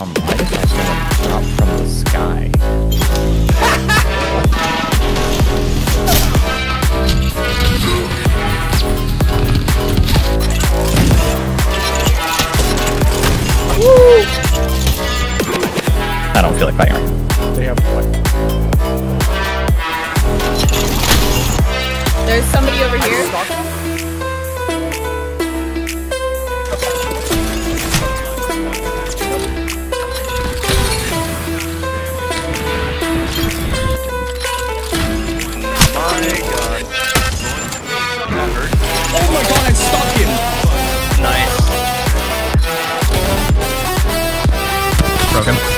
Um, I just saw someone drop from the sky. I don't feel like fighting right. They have what? There's somebody over here. Broken.